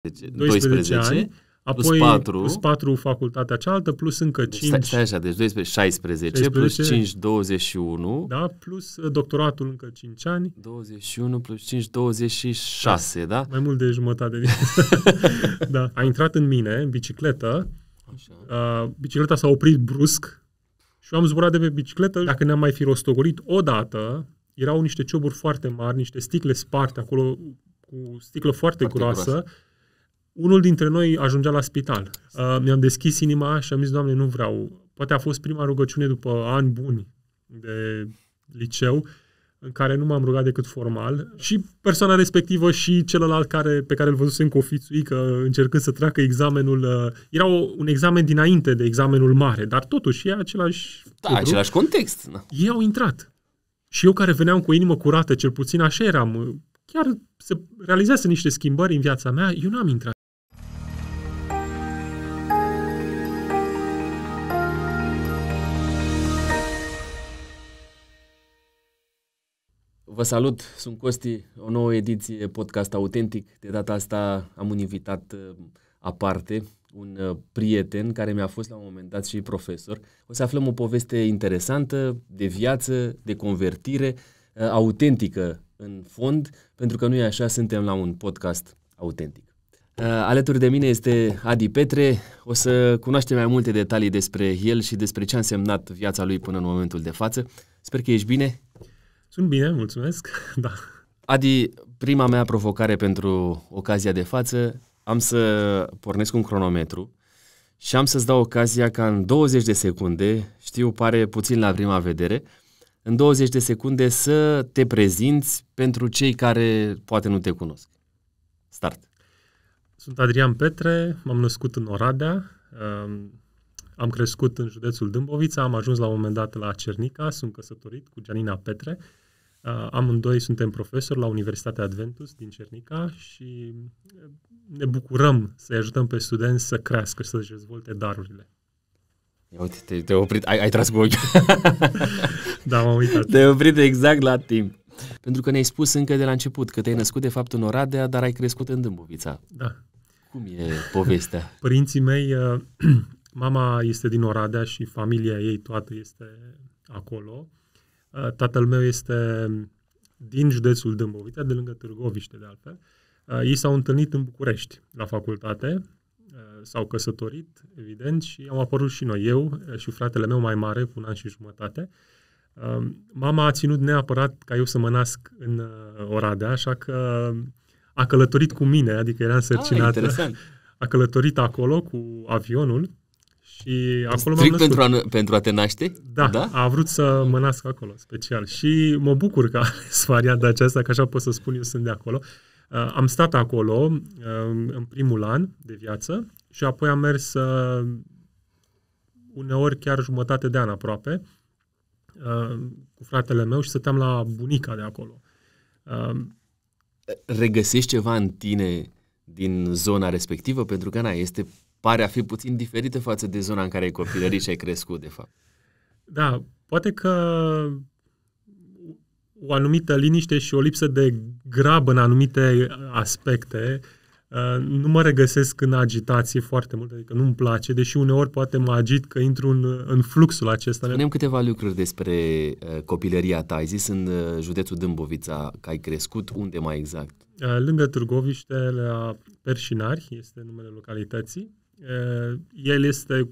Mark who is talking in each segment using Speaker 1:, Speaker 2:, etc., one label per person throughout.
Speaker 1: 12, 12 ani, apoi plus 4, plus 4 facultatea cealaltă, plus încă 5.
Speaker 2: Stai, stai așa, deci 12, 16, 16, plus 5, 21.
Speaker 1: Da, plus uh, doctoratul încă 5 ani.
Speaker 2: 21 plus 5, 26, da? da?
Speaker 1: Mai mult de jumătate din Da, a intrat în mine, în bicicletă. Așa. Uh, bicicleta s-a oprit brusc și eu am zburat de pe bicicletă. Dacă ne-am mai fi rostogolit odată, erau niște cioburi foarte mari, niște sticle sparte acolo, cu sticlă foarte, foarte groasă. groasă. Unul dintre noi ajungea la spital. Uh, mi-am deschis inima și am zis, Doamne, nu vreau. Poate a fost prima rugăciune după ani buni de liceu, în care nu m-am rugat decât formal și persoana respectivă și celălalt care, pe care îl văzusem cu o fițuică încercând să treacă examenul. Uh, era o, un examen dinainte de examenul mare, dar totuși e același...
Speaker 2: Da, lucru. același context. Da.
Speaker 1: Ei au intrat. Și eu care veneam cu o inimă curată, cel puțin așa eram, chiar se realizează niște schimbări în viața mea, eu n-am intrat.
Speaker 2: Vă salut, sunt Costi, o nouă ediție podcast autentic. De data asta am un invitat uh, aparte, un uh, prieten care mi-a fost la un moment dat și profesor. O să aflăm o poveste interesantă de viață, de convertire, uh, autentică în fond, pentru că nu e așa, suntem la un podcast autentic. Alături de mine este Adi Petre. O să cunoaștem mai multe detalii despre el și despre ce a însemnat viața lui până în momentul de față. Sper că ești bine.
Speaker 1: Sunt bine, mulțumesc. da.
Speaker 2: Adi, prima mea provocare pentru ocazia de față, am să pornesc un cronometru și am să-ți dau ocazia ca în 20 de secunde, știu, pare puțin la prima vedere, în 20 de secunde să te prezinți pentru cei care poate nu te cunosc. Start.
Speaker 1: Sunt Adrian Petre, m-am născut în Oradea, um, am crescut în județul Dâmbovița, am ajuns la un moment dat la Cernica, sunt căsătorit cu Gianina Petre, Uh, amândoi suntem profesori la Universitatea Adventus din Cernica și ne bucurăm să-i ajutăm pe studenți să crească și să-și dezvolte darurile.
Speaker 2: Uite, te, te oprit, ai, ai tras cu ochi.
Speaker 1: da, m-am uitat.
Speaker 2: Te-ai oprit exact la timp. Pentru că ne-ai spus încă de la început că te-ai născut de fapt în Oradea, dar ai crescut în Dâmbovița.
Speaker 1: Da.
Speaker 2: Cum e povestea?
Speaker 1: Părinții mei, uh, mama este din Oradea și familia ei toată este acolo. Uh, tatăl meu este din județul Dâmbovița, de lângă Târgoviște, de altfel. Uh, ei s-au întâlnit în București, la facultate, uh, s-au căsătorit, evident, și au apărut și noi, eu și fratele meu mai mare, cu un an și jumătate. Mama a ținut neapărat ca eu să mă nasc în Oradea, așa că a călătorit cu mine, adică eram sărcinată.
Speaker 2: Ah,
Speaker 1: a călătorit acolo cu avionul și acolo
Speaker 2: Strict pentru a, pentru a te naște?
Speaker 1: Da, da, a vrut să mă nasc acolo, special. Și mă bucur că a ales varianta aceasta, că așa pot să spun, eu sunt de acolo. Uh, am stat acolo uh, în primul an de viață și apoi am mers uh, uneori chiar jumătate de an aproape uh, cu fratele meu și stăteam la bunica de acolo. Uh,
Speaker 2: Regăsești ceva în tine din zona respectivă? Pentru că, na, este pare a fi puțin diferită față de zona în care ai copilărit și ai crescut, de fapt.
Speaker 1: Da, poate că o anumită liniște și o lipsă de grabă în anumite aspecte uh, nu mă regăsesc în agitație foarte mult, adică nu-mi place, deși uneori poate mă agit că intru în, în fluxul acesta.
Speaker 2: Spunem câteva lucruri despre uh, copilăria ta. Ai zis în uh, județul Dâmbovița că ai crescut, unde mai exact?
Speaker 1: Uh, lângă Târgoviște, la Perșinari, este numele localității. Eh, el este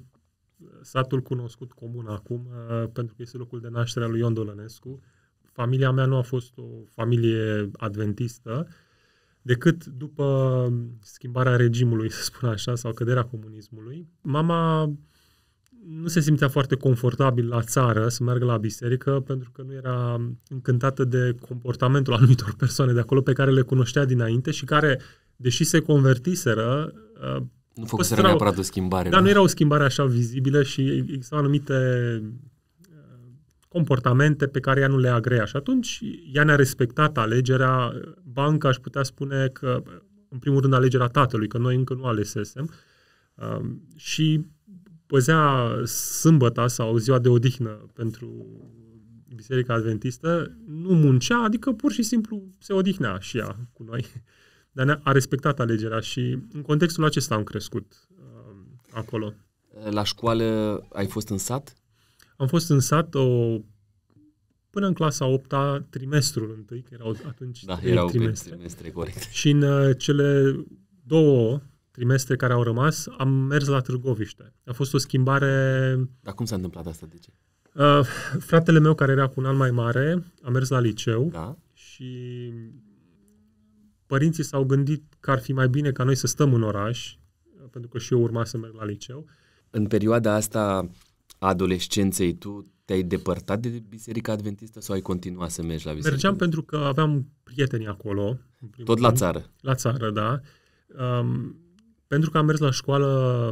Speaker 1: satul cunoscut comun acum, eh, pentru că este locul de naștere al lui Ion Dolănescu. Familia mea nu a fost o familie adventistă, decât după schimbarea regimului, să spun așa, sau căderea comunismului. Mama nu se simțea foarte confortabil la țară să meargă la biserică pentru că nu era încântată de comportamentul anumitor persoane de acolo pe care le cunoștea dinainte și care, deși se convertiseră, eh,
Speaker 2: nu făcuseră neapărat o schimbare.
Speaker 1: Dar nu era o schimbare așa vizibilă și existau anumite uh, comportamente pe care ea nu le agrea. Și atunci ea ne-a respectat alegerea. Banca aș putea spune că, în primul rând, alegerea tatălui, că noi încă nu alesesem. Um, și păzea sâmbăta sau ziua de odihnă pentru Biserica Adventistă, nu muncea, adică pur și simplu se odihnea și ea cu noi. Dar a respectat alegerea și în contextul acesta am crescut uh, acolo.
Speaker 2: La școală ai fost în sat?
Speaker 1: Am fost în sat o, până în clasa 8 trimestrul întâi, că erau atunci
Speaker 2: da, erau trimestre. trimestre, corect.
Speaker 1: Și în uh, cele două trimestre care au rămas, am mers la Târgoviște. A fost o schimbare...
Speaker 2: Dar cum s-a întâmplat asta? De ce?
Speaker 1: Uh, fratele meu, care era cu un an mai mare, a mers la liceu
Speaker 2: da?
Speaker 1: și părinții s-au gândit că ar fi mai bine ca noi să stăm în oraș, pentru că și eu urma să merg la liceu.
Speaker 2: În perioada asta a adolescenței, tu te-ai depărtat de Biserica Adventistă sau ai continuat să mergi la biserică?
Speaker 1: Mergeam pentru că aveam prieteni acolo.
Speaker 2: Tot la țară?
Speaker 1: La țară, da. Um, pentru că am mers la școală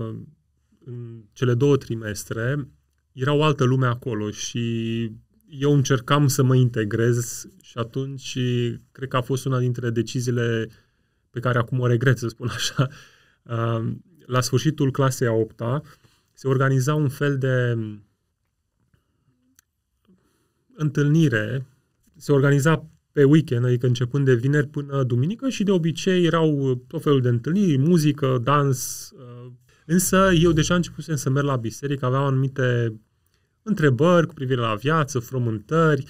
Speaker 1: în cele două trimestre, era o altă lume acolo și eu încercam să mă integrez și atunci cred că a fost una dintre deciziile pe care acum o regret, să spun așa. Um, la sfârșitul clasei a 8 se organiza un fel de întâlnire, se organiza pe weekend, adică începând de vineri până duminică și de obicei erau tot felul de întâlniri, muzică, dans. Uh, însă eu deja începusem să merg la biserică, aveam anumite întrebări cu privire la viață, frământări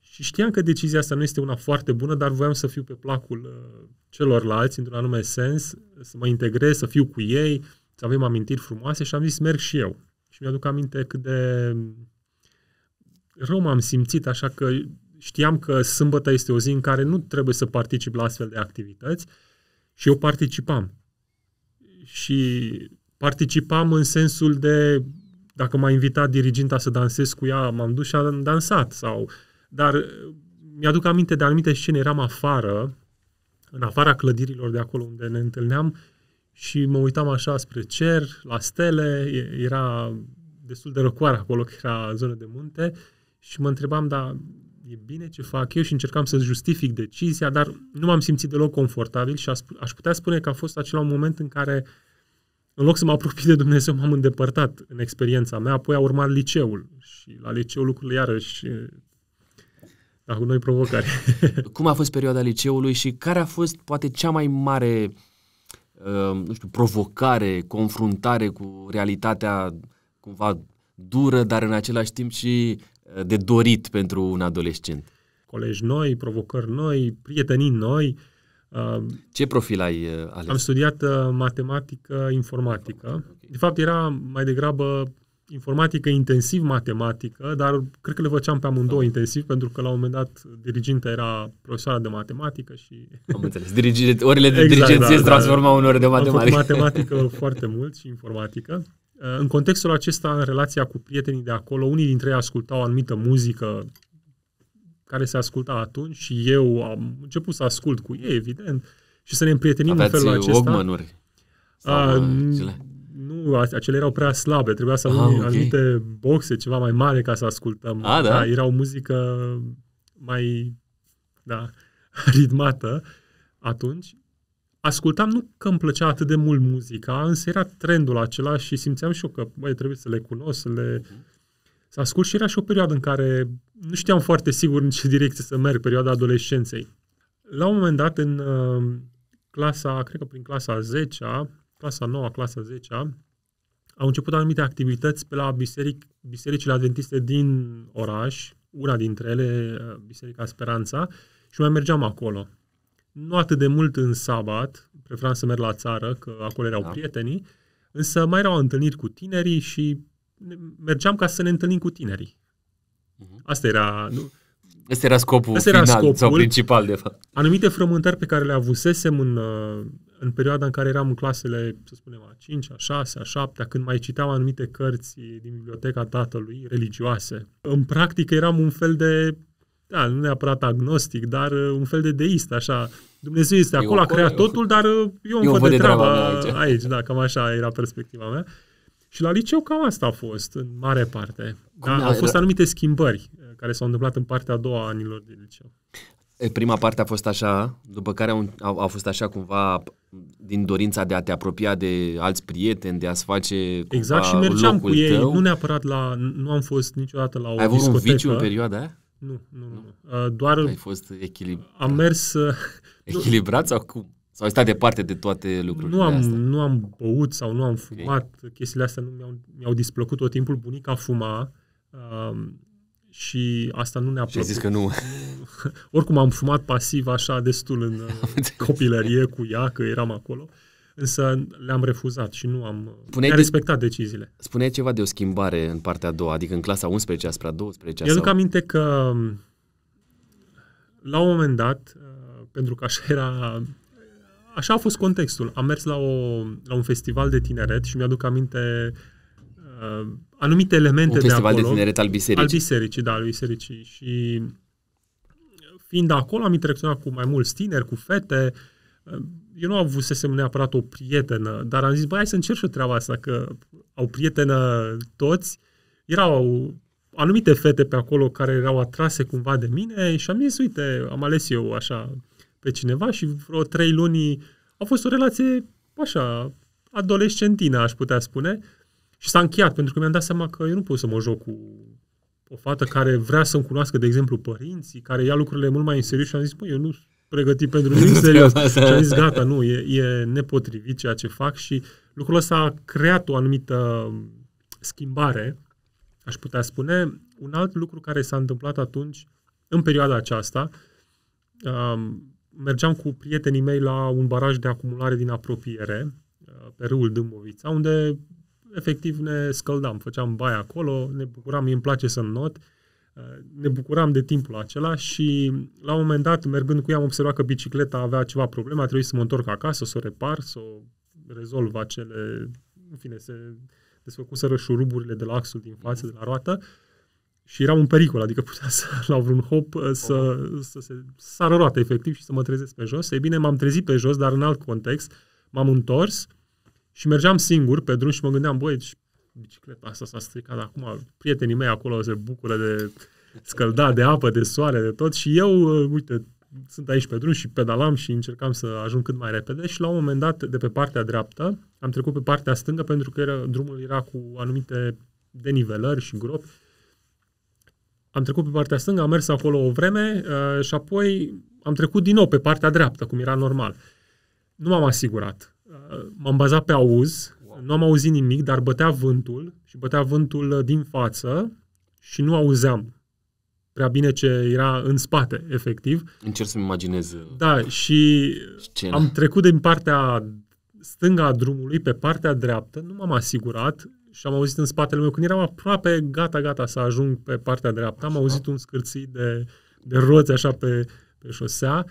Speaker 1: și știam că decizia asta nu este una foarte bună, dar voiam să fiu pe placul uh, celorlalți, într-un anume sens, să mă integrez, să fiu cu ei, să avem amintiri frumoase și am zis merg și eu. Și mi-aduc aminte cât de rău m-am simțit, așa că știam că sâmbătă este o zi în care nu trebuie să particip la astfel de activități și eu participam. Și participam în sensul de dacă m-a invitat diriginta să dansez cu ea, m-am dus și am dansat. Sau, dar mi-aduc aminte de anumite scene, eram afară, în afara clădirilor de acolo unde ne întâlneam și mă uitam așa spre cer, la stele, era destul de răcoare acolo, că era zonă de munte și mă întrebam, da, e bine ce fac eu și încercam să justific decizia, dar nu m-am simțit deloc confortabil și aș putea spune că a fost acela un moment în care, în loc să mă apropii de Dumnezeu, m-am îndepărtat în experiența mea, apoi a urmat liceul și la liceu lucrurile iarăși da, cu noi provocări.
Speaker 2: Cum a fost perioada liceului și care a fost poate cea mai mare uh, nu știu, provocare, confruntare cu realitatea cumva dură, dar în același timp și de dorit pentru un adolescent?
Speaker 1: Colegi noi, provocări noi, prietenii noi.
Speaker 2: Ce profil ai uh, ales?
Speaker 1: Am studiat uh, matematică, informatică. De fapt, era mai degrabă informatică intensiv matematică, dar cred că le făceam pe amândouă oh. intensiv, pentru că la un moment dat diriginta era profesoara de matematică și...
Speaker 2: Am înțeles. Dirigi... Orele de exact, dirigenție da, se transformau da. în ore de matematică.
Speaker 1: Am matematică foarte mult și informatică. Uh, în contextul acesta, în relația cu prietenii de acolo, unii dintre ei ascultau o anumită muzică care se asculta atunci și eu am început să ascult cu ei, evident, și să ne împrietenim
Speaker 2: Aveați
Speaker 1: în felul acesta.
Speaker 2: Aveați
Speaker 1: A, nu, acele erau prea slabe, trebuia să avem okay. anumite boxe ceva mai mare ca să ascultăm.
Speaker 2: A, da? da
Speaker 1: era o muzică mai da, ritmată atunci ascultam nu că îmi plăcea atât de mult muzica, însă era trendul acela și simțeam și eu că, băi, trebuie să le cunosc, să le... Să ascult și era și o perioadă în care nu știam foarte sigur în ce direcție să merg, perioada adolescenței. La un moment dat, în uh, clasa, cred că prin clasa 10 clasa 9 clasa 10 au început anumite activități pe la biseric, bisericile adventiste din oraș, una dintre ele, uh, Biserica Speranța, și mai mergeam acolo nu atât de mult în sabat, preferam să merg la țară, că acolo erau da. prietenii, însă mai erau întâlniri cu tinerii și mergeam ca să ne întâlnim cu tinerii. Uh-huh. Asta era... Nu,
Speaker 2: Asta era scopul Asta final era scopul. sau principal, de fapt.
Speaker 1: Anumite frământări pe care le avusesem în, în perioada în care eram în clasele, să spunem, a 5, a 6, a 7, când mai citeam anumite cărți din biblioteca tatălui, religioase. În practică eram un fel de da, nu neapărat agnostic, dar uh, un fel de deist, așa. Dumnezeu este acolo, a creat totul, dar uh, eu îmi văd de treabă aici. aici. Da, cam așa era perspectiva mea. Și la liceu cam asta a fost, în mare parte. Da, au fost anumite schimbări uh, care s-au întâmplat în partea a doua a anilor de liceu.
Speaker 2: Prima parte a fost așa, după care au, au, au fost așa cumva din dorința de a te apropia de alți prieteni, de a-ți face
Speaker 1: Exact, și mergeam cu ei, tău. nu neapărat la, nu am fost niciodată la o
Speaker 2: Ai
Speaker 1: avut
Speaker 2: un viciu în perioada aia?
Speaker 1: Nu, nu, nu. nu. Uh, doar
Speaker 2: Ai fost echilibrat.
Speaker 1: Am mers... Uh,
Speaker 2: Echilibrat sau cum? Sau ai stat departe de toate lucrurile
Speaker 1: Nu am,
Speaker 2: astea?
Speaker 1: nu am băut sau nu am fumat, okay. chestiile astea nu mi-au, mi-au displăcut tot timpul. Bunica fuma um, și asta nu ne-a
Speaker 2: Și ai
Speaker 1: plăcut.
Speaker 2: zis că nu.
Speaker 1: Oricum am fumat pasiv așa destul în uh,
Speaker 2: înțeles.
Speaker 1: copilărie cu ea, că eram acolo, însă le-am refuzat și nu am
Speaker 2: Puneai
Speaker 1: mi-a
Speaker 2: de-
Speaker 1: respectat deciziile.
Speaker 2: Spuneai ceva de o schimbare în partea a doua, adică în clasa 11 spre a 12
Speaker 1: Mi-aduc
Speaker 2: sau...
Speaker 1: aminte că um, la un moment dat, uh, pentru că așa era, așa a fost contextul, am mers la, o, la un festival de tineret și mi-aduc aminte uh, anumite elemente
Speaker 2: Un
Speaker 1: de
Speaker 2: festival
Speaker 1: acolo.
Speaker 2: de tineret al bisericii.
Speaker 1: Al bisericii, da, al bisericii. Și fiind acolo, am interacționat cu mai mulți tineri, cu fete. Eu nu avusesem neapărat o prietenă, dar am zis, băi, hai să încerc și eu treaba asta, că au prietenă toți. Erau anumite fete pe acolo care erau atrase cumva de mine și am zis, uite, am ales eu așa pe cineva și vreo trei luni a fost o relație așa, adolescentină, aș putea spune. Și s-a încheiat, pentru că mi-am dat seama că eu nu pot să mă joc cu o fată care vrea să-mi cunoască, de exemplu, părinții, care ia lucrurile mult mai în serios și am zis, băi, eu nu sunt pregătit pentru nimic serios. și am zis, gata, nu, e, e nepotrivit ceea ce fac și lucrul ăsta a creat o anumită schimbare, aș putea spune. Un alt lucru care s-a întâmplat atunci, în perioada aceasta, um, mergeam cu prietenii mei la un baraj de acumulare din apropiere, uh, pe râul Dâmbovița, unde efectiv ne scăldam, făceam baie acolo, ne bucuram, mie îmi place să not, uh, ne bucuram de timpul acela și la un moment dat, mergând cu ea, am observat că bicicleta avea ceva probleme, a trebuit să mă întorc acasă, să o repar, să o rezolv acele, în fine, se desfăcuseră șuruburile de la axul din față, de la roată, și era un pericol, adică putea să, la vreun hop, uh, să, să se sară roata efectiv și să mă trezesc pe jos. Ei bine, m-am trezit pe jos, dar în alt context, m-am întors și mergeam singur pe drum și mă gândeam, băi, și bicicleta asta s-a stricat acum, prietenii mei acolo se bucură de scăldat, de apă, de soare, de tot și eu, uh, uite, sunt aici pe drum și pedalam și încercam să ajung cât mai repede și la un moment dat, de pe partea dreaptă, am trecut pe partea stângă pentru că era, drumul era cu anumite denivelări și gropi. Am trecut pe partea stângă, am mers acolo o vreme uh, și apoi am trecut din nou pe partea dreaptă, cum era normal. Nu m-am asigurat. Uh, m-am bazat pe auz, nu am auzit nimic, dar bătea vântul și bătea vântul uh, din față și nu auzeam prea bine ce era în spate, efectiv.
Speaker 2: Încerc să-mi imaginez uh,
Speaker 1: Da, și
Speaker 2: scena.
Speaker 1: am trecut din partea stânga a drumului pe partea dreaptă, nu m-am asigurat și am auzit în spatele meu, când eram aproape gata, gata să ajung pe partea dreaptă, am auzit un scârțit de, de roți așa pe, pe șosea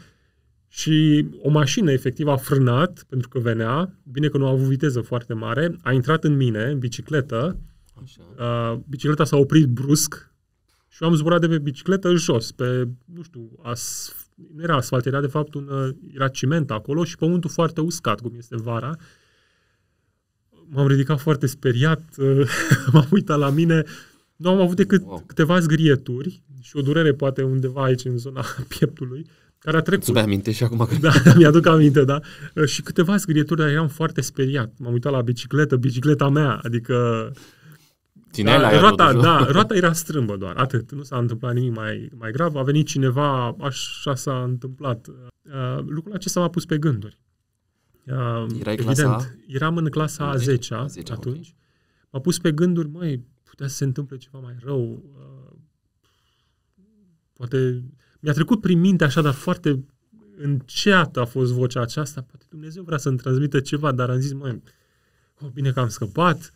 Speaker 1: și o mașină efectiv a frânat pentru că venea, bine că nu a avut viteză foarte mare, a intrat în mine, în bicicletă,
Speaker 2: Așa.
Speaker 1: uh, bicicleta s-a oprit brusc și eu am zburat de pe bicicletă jos, pe, nu știu, as, nu era asfalt, era de fapt un, uh, era ciment acolo și pământul foarte uscat, cum este vara. M-am ridicat foarte speriat, uh, m-am uitat la mine, nu am avut decât
Speaker 2: Wow.
Speaker 1: câteva zgrieturi și o durere poate undeva aici în zona pieptului, care a trecut.
Speaker 2: Îți mai aminte și acum că...
Speaker 1: Da, mi-aduc aminte, da. Și câteva zgrieturi, dar eram foarte speriat. M-am uitat la bicicletă, bicicleta mea, adică...
Speaker 2: Țineai
Speaker 1: da,
Speaker 2: la ea
Speaker 1: roata,
Speaker 2: totuși, nu?
Speaker 1: da, roata era strâmbă doar, atât. Nu s-a întâmplat nimic mai, mai grav. A venit cineva, așa s-a întâmplat. Uh, lucrul acesta m-a pus pe gânduri. Uh,
Speaker 2: Erai
Speaker 1: evident,
Speaker 2: clasa?
Speaker 1: eram în clasa a
Speaker 2: În
Speaker 1: 10
Speaker 2: a 10-a,
Speaker 1: atunci.
Speaker 2: ok.
Speaker 1: M-a pus pe gânduri, măi, putea să se întâmple ceva mai rău. Uh, poate mi-a trecut prin minte așa, dar foarte înceată a fost vocea aceasta. Poate Dumnezeu vrea să-mi transmită ceva, dar am zis, măi, oh, bine că am scăpat.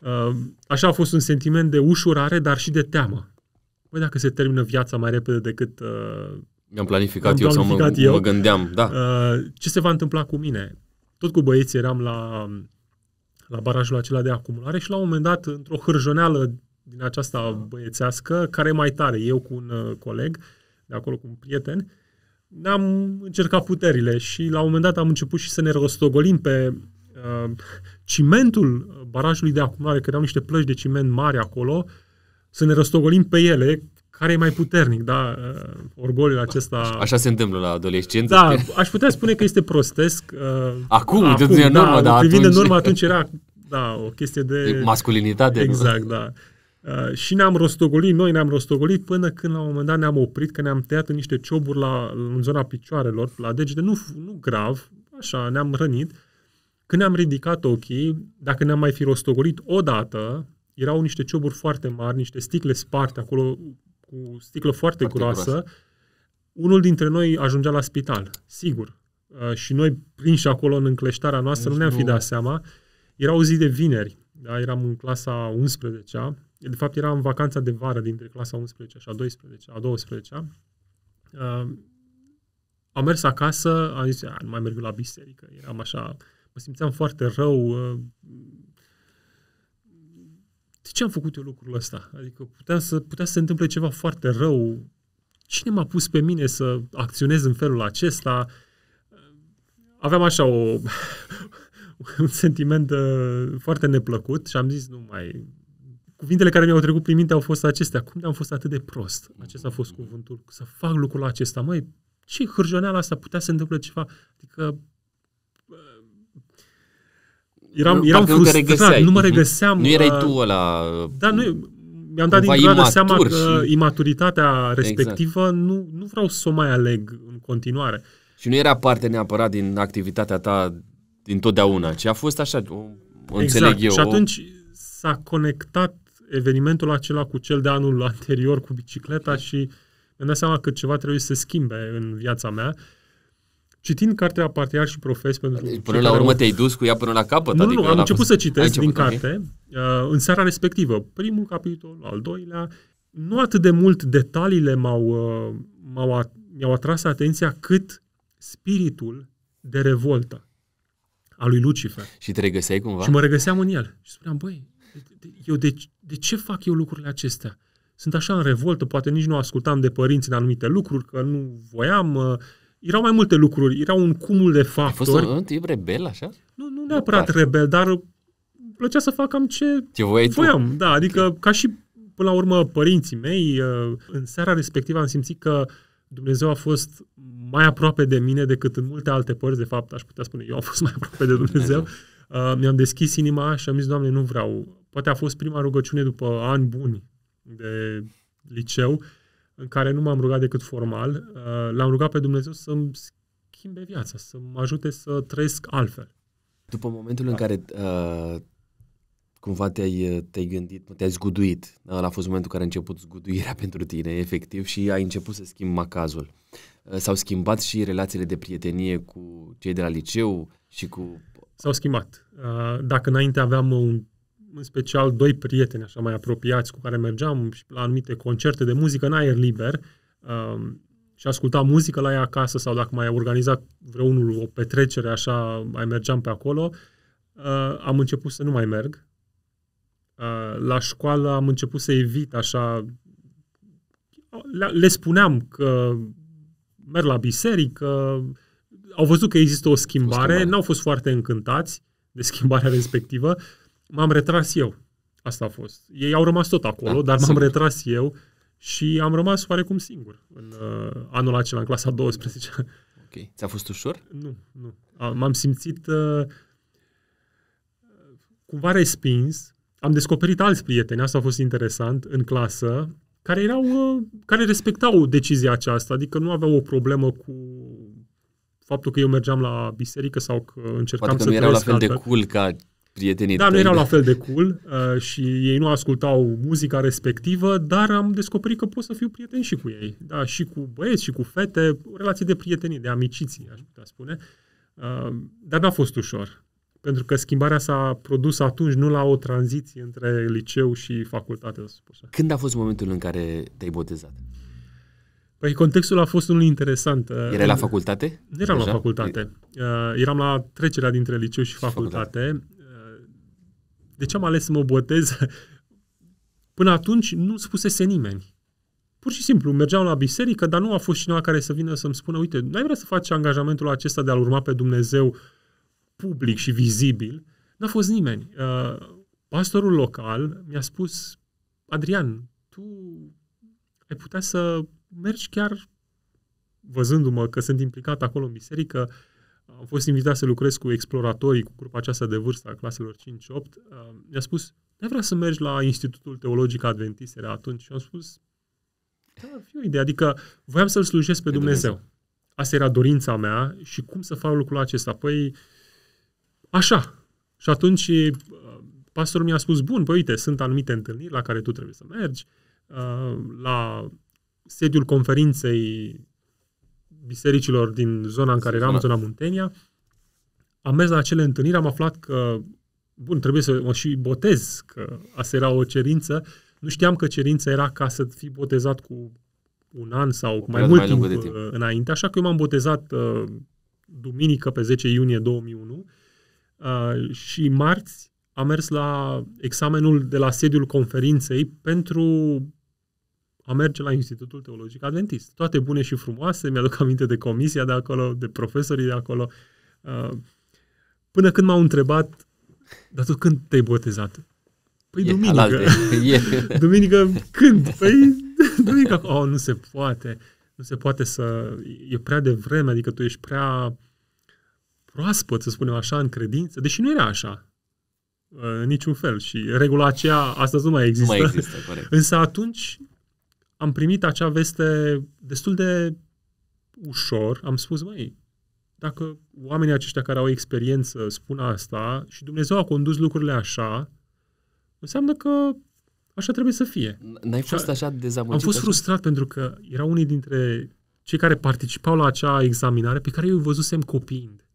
Speaker 1: Uh, așa a fost un sentiment de ușurare, dar și de teamă. Păi dacă se termină viața mai repede decât uh,
Speaker 2: Mi-am planificat
Speaker 1: Am
Speaker 2: eu sau mă,
Speaker 1: planificat eu.
Speaker 2: mă gândeam, da.
Speaker 1: Uh, ce se va întâmpla cu mine? Tot cu băieții eram la, la barajul acela de acumulare și la un moment dat, într-o hârjoneală din aceasta băiețească, care e mai tare, eu cu un uh, coleg, de acolo cu un prieten, ne-am încercat puterile și la un moment dat am început și să ne rostogolim pe uh, cimentul barajului de acumulare, că erau niște plăci de ciment mari acolo, să ne rostogolim pe ele, care e mai puternic, da? Uh, orgoliul acesta...
Speaker 2: Așa se întâmplă la adolescență.
Speaker 1: Da, aș putea spune că este prostesc. Uh,
Speaker 2: Acum, de în urmă, dar
Speaker 1: privind
Speaker 2: atunci-
Speaker 1: în urmă, atunci era da, o chestie de...
Speaker 2: De masculinitate. nu?
Speaker 1: Exact, da. Uh, și ne-am rostogolit, noi ne-am rostogolit până când la un moment dat ne-am oprit, că ne-am tăiat în niște cioburi la, în zona picioarelor, la degete, nu, nu grav, așa, ne-am rănit. Când ne-am ridicat ochii, dacă ne-am mai fi rostogolit odată, erau niște cioburi foarte mari, niște sticle sparte acolo, cu sticlă foarte, foarte groasă. groasă. Unul dintre noi ajungea la spital, sigur. Uh, și noi, prinși acolo în încleștarea noastră, deci nu ne-am fi dat seama. Era o zi de vineri, da? eram în clasa 11-a. De fapt, eram în vacanța de vară dintre clasa 11 și a 12 a 12 uh, am mers acasă, am zis, nu mai merg la biserică. Eram așa, mă simțeam foarte rău. Uh, de ce am făcut eu lucrul ăsta? Adică putea să, putea să se întâmple ceva foarte rău. Cine m-a pus pe mine să acționez în felul acesta? Aveam așa o, un sentiment uh, foarte neplăcut și am zis, nu mai... Cuvintele care mi-au trecut prin minte au fost acestea. Cum de am fost atât de prost? Acesta a fost cuvântul. Să fac lucrul acesta. Măi, ce hârjoneala asta? Putea să întâmple ceva. Adică eram, nu, eram frustrat, nu mă mhm. regăseam.
Speaker 2: Nu erai uh, tu ăla...
Speaker 1: Da, nu, mi-am dat din de seama că și... imaturitatea respectivă exact. nu, nu vreau să o mai aleg în continuare.
Speaker 2: Și nu era parte neapărat din activitatea ta din totdeauna, ci a fost așa, o, o exact. înțeleg eu.
Speaker 1: Și atunci s-a conectat evenimentul acela cu cel de anul anterior cu bicicleta și mi-am dat seama că ceva trebuie să se schimbe în viața mea. Citind cartea Patriar și Profes pentru...
Speaker 2: Deci, până la urmă au... te-ai dus cu ea până la capăt?
Speaker 1: Nu, adică nu, am început să citesc din carte uh, în seara respectivă. Primul capitol, al doilea. Nu atât de mult detaliile m-au, uh, m-au, mi-au atras atenția cât spiritul de revoltă a lui Lucifer.
Speaker 2: Și te regăseai cumva?
Speaker 1: Și mă regăseam în el. Și spuneam, băi, eu de, de ce fac eu lucrurile acestea? Sunt așa în revoltă, poate nici nu ascultam de părinți în anumite lucruri, că nu voiam, uh, erau mai multe lucruri, era un cumul de factori.
Speaker 2: Ai fost un, tip rebel, așa?
Speaker 1: Nu, nu neapărat nu rebel, dar îmi plăcea să fac cam ce,
Speaker 2: ce voiam.
Speaker 1: Tu? Da, adică okay. ca și până la urmă părinții mei, uh, în seara respectivă am simțit că Dumnezeu a fost mai aproape de mine decât în multe alte părți, de fapt aș putea spune eu am fost mai aproape de Dumnezeu. Uh, mi-am deschis inima și am zis, Doamne, nu vreau. Poate a fost prima rugăciune după ani buni de liceu, în care nu m-am rugat decât formal, uh, l-am rugat pe Dumnezeu să-mi schimbe viața, să mă ajute să trăiesc altfel.
Speaker 2: După momentul da. în care uh, cumva te-ai, te-ai gândit, te-ai zguduit, ăla a fost momentul în care a început zguduirea pentru tine, efectiv, și ai început să schimbi macazul. Uh, s-au schimbat și relațiile de prietenie cu cei de la liceu și cu...
Speaker 1: S-au schimbat. Uh, dacă înainte aveam un în special doi prieteni așa mai apropiați cu care mergeam și la anumite concerte de muzică în aer liber um, și ascultam muzică la ea acasă sau dacă mai organizat vreunul o petrecere așa, mai mergeam pe acolo, uh, am început să nu mai merg. Uh, la școală am început să evit așa, le, le spuneam că merg la biserică, au văzut că există o schimbare, o schimbare. n-au fost foarte încântați de schimbarea respectivă, m-am retras eu. Asta a fost. Ei au rămas tot acolo, da, dar m-am sigur. retras eu și am rămas oarecum singur în uh, anul acela, în clasa 12.
Speaker 2: Ok. Ți-a fost ușor?
Speaker 1: Nu, nu. M-am simțit uh, cumva respins. Am descoperit alți prieteni, asta a fost interesant, în clasă, care erau, uh, care respectau decizia aceasta, adică nu aveau o problemă cu faptul că eu mergeam la biserică sau că încercam Poate că să
Speaker 2: nu erau la fel altfel. de cool ca prietenii
Speaker 1: Da, nu erau la fel de cool uh, și ei nu ascultau muzica respectivă, dar am descoperit că pot să fiu prieten și cu ei. Da, și cu băieți și cu fete, o relație de prietenie, de amiciție, aș putea spune. Uh, dar n-a fost ușor. Pentru că schimbarea s-a produs atunci, nu la o tranziție între liceu și facultate, să spun așa.
Speaker 2: Când a fost momentul în care te-ai botezat?
Speaker 1: Păi contextul a fost unul interesant.
Speaker 2: Era la facultate?
Speaker 1: Nu eram Deja? la facultate. Uh, eram la trecerea dintre liceu și facultate. facultate. De ce am ales să mă botez? Până atunci nu spusese nimeni. Pur și simplu, mergeam la biserică, dar nu a fost cineva care să vină să-mi spună, uite, n-ai vrea să faci angajamentul acesta de a-L urma pe Dumnezeu public și vizibil? N-a fost nimeni. Uh, pastorul local mi-a spus, Adrian, tu ai putea să mergi chiar văzându-mă că sunt implicat acolo în biserică, am fost invitat să lucrez cu exploratorii, cu grupa aceasta de vârstă a claselor 5-8. Uh, mi-a spus, nu vrea să mergi la Institutul Teologic Adventist, era atunci. Și am spus, da, ar fi o idee. Adică voiam să-L slujesc pe Dumnezeu. Dumnezeu. asta era dorința mea și cum să fac lucrul acesta? Păi, așa. Și atunci pastorul mi-a spus, bun, păi uite, sunt anumite întâlniri la care tu trebuie să mergi, la sediul conferinței bisericilor din zona în care eram, zona Muntenia, am mers la acele întâlniri, am aflat că, bun, trebuie să mă și botez, că asta era o cerință. Nu știam că cerința era ca să fii botezat cu un an sau cu mai mult mai timp, timp. uh, înainte, așa că eu m-am botezat uh, duminică pe 10 iunie 2001 uh, și marți am mers la examenul de la sediul conferinței pentru a merge la Institutul Teologic Adventist. Toate bune și frumoase, mi-aduc aminte de comisia de acolo, de profesorii de acolo. Uh, până când m-au întrebat, dar tu când te-ai botezat? Păi e, duminică. duminică când? Păi duminică. Oh, nu se poate. Nu se poate să... E prea de vreme, adică tu ești prea proaspăt, să spunem așa, în credință. Deși nu era așa. În niciun fel. Și regula aceea astăzi nu mai există.
Speaker 2: Nu mai există, corect.
Speaker 1: Însă atunci am primit acea veste destul de ușor. Am spus, măi, dacă oamenii aceștia care au experiență spun asta și Dumnezeu a condus lucrurile așa, înseamnă că așa trebuie să fie.
Speaker 2: N-ai fost așa dezamăgit?
Speaker 1: Am fost așa? frustrat pentru că erau unii dintre cei care participau la acea examinare pe care eu îi văzusem copiind.